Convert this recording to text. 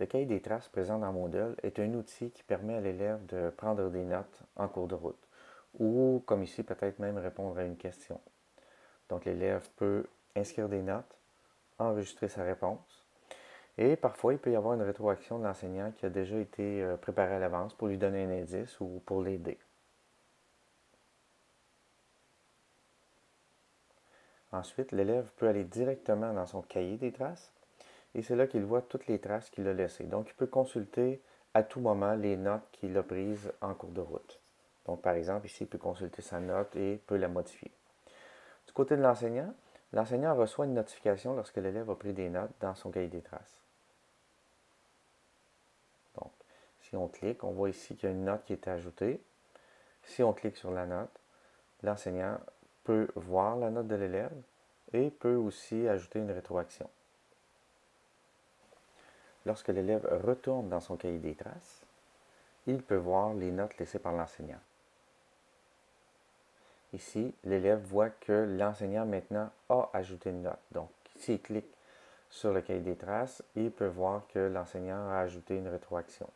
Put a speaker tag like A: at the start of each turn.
A: Le cahier des traces présent dans Moodle est un outil qui permet à l'élève de prendre des notes en cours de route ou, comme ici, peut-être même répondre à une question. Donc l'élève peut inscrire des notes, enregistrer sa réponse et parfois il peut y avoir une rétroaction de l'enseignant qui a déjà été euh, préparé à l'avance pour lui donner un indice ou pour l'aider. Ensuite, l'élève peut aller directement dans son cahier des traces et c'est là qu'il voit toutes les traces qu'il a laissées. Donc, il peut consulter à tout moment les notes qu'il a prises en cours de route. Donc, par exemple, ici, il peut consulter sa note et peut la modifier. Du côté de l'enseignant, l'enseignant reçoit une notification lorsque l'élève a pris des notes dans son cahier des traces. Donc, si on clique, on voit ici qu'il y a une note qui est ajoutée. Si on clique sur la note, l'enseignant peut voir la note de l'élève et peut aussi ajouter une rétroaction. Lorsque l'élève retourne dans son cahier des traces, il peut voir les notes laissées par l'enseignant. Ici, l'élève voit que l'enseignant maintenant a ajouté une note. Donc, s'il clique sur le cahier des traces, il peut voir que l'enseignant a ajouté une rétroaction.